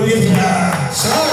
Super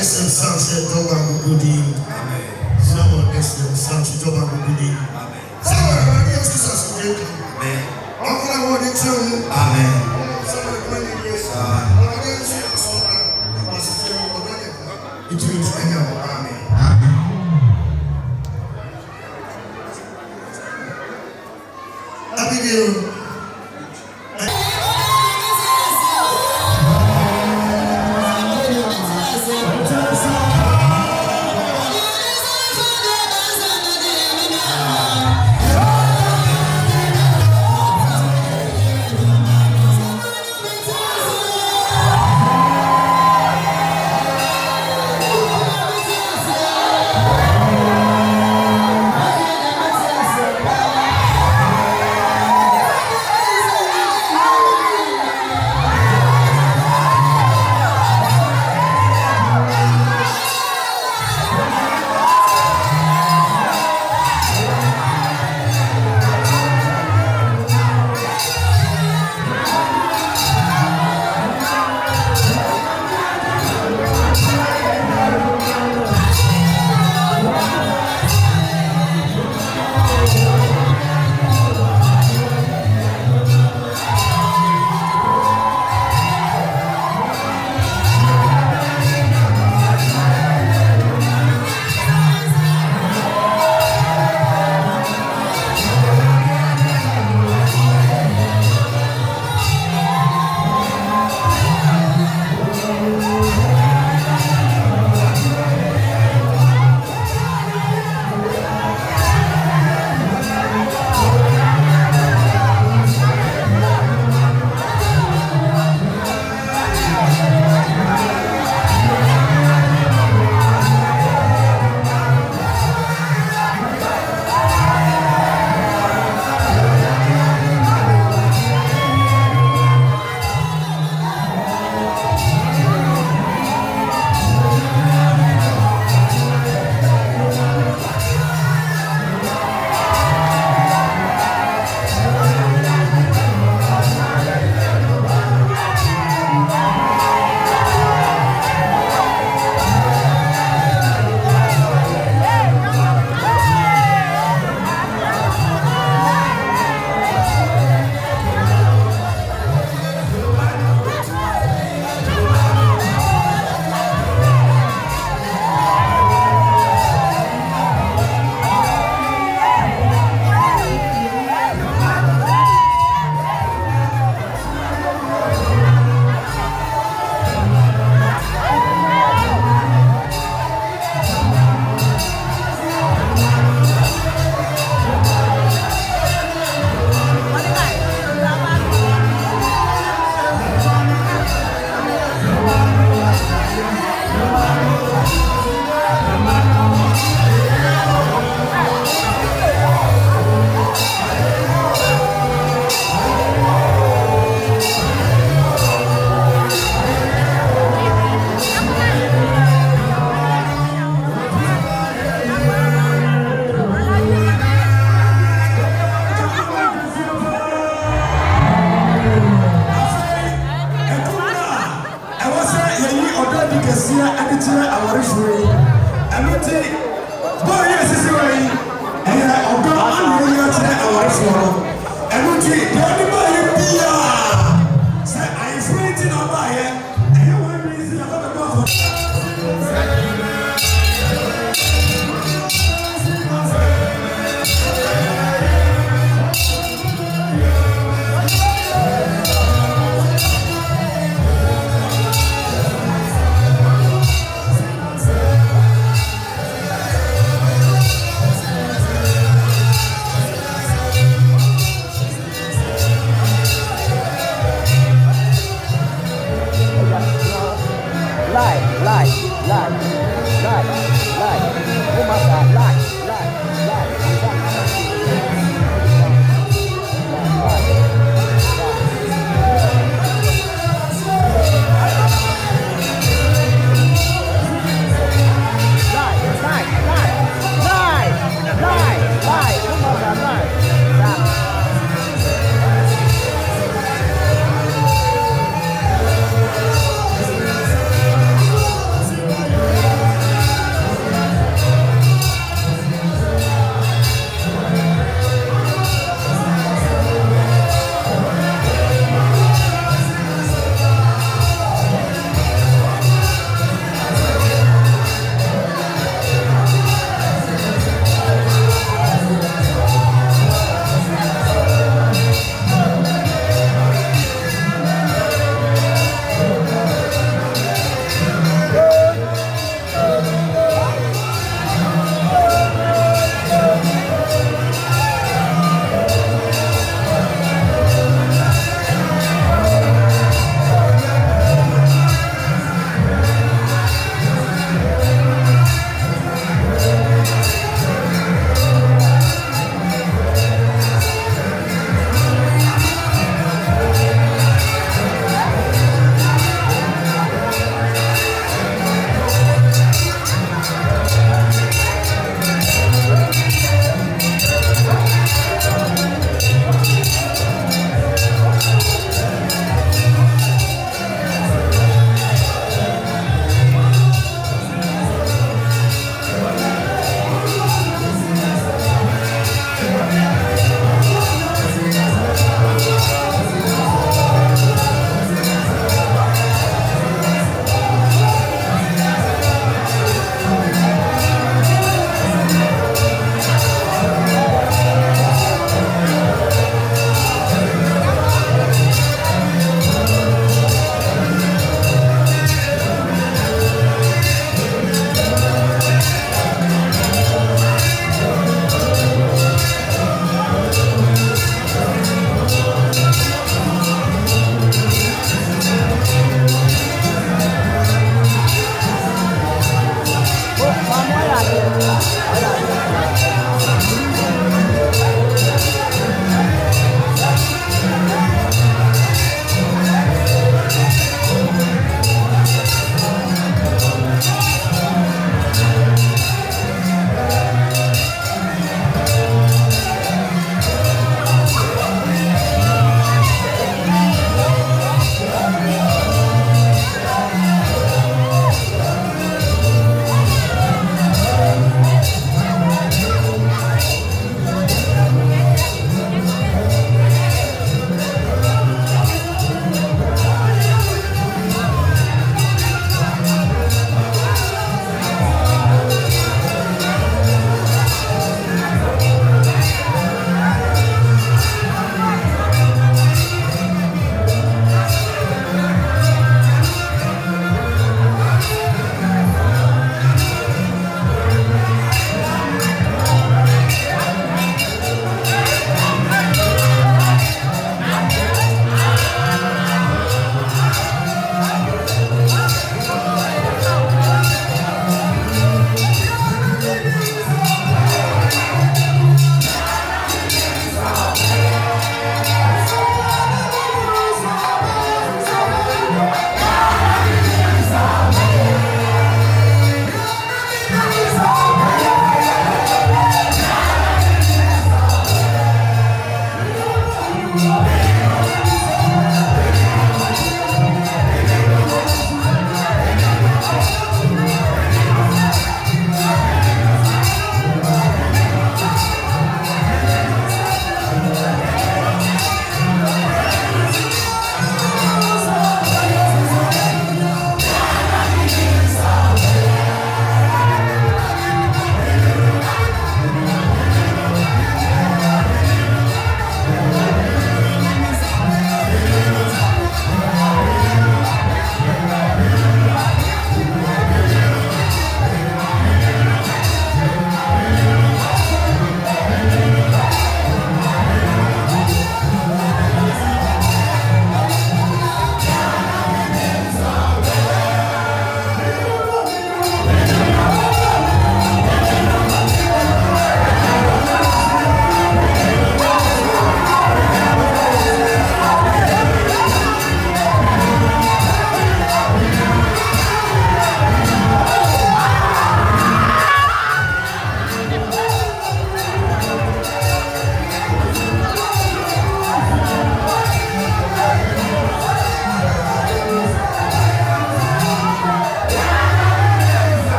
ẹsẹ̀ nsàmùsẹ̀ ìjọba gbogbo di sẹ́wọ̀n ẹsẹ̀ nsàmùsẹ̀ ìjọba gbogbo di sẹ́wọ̀n ẹ̀rọ ní ẹsẹ̀ sàṣẹ̀ yẹn kan àwọn ọdẹ tí ó ń.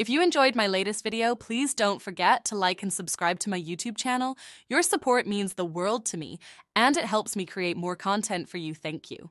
If you enjoyed my latest video, please don't forget to like and subscribe to my YouTube channel. Your support means the world to me, and it helps me create more content for you. Thank you.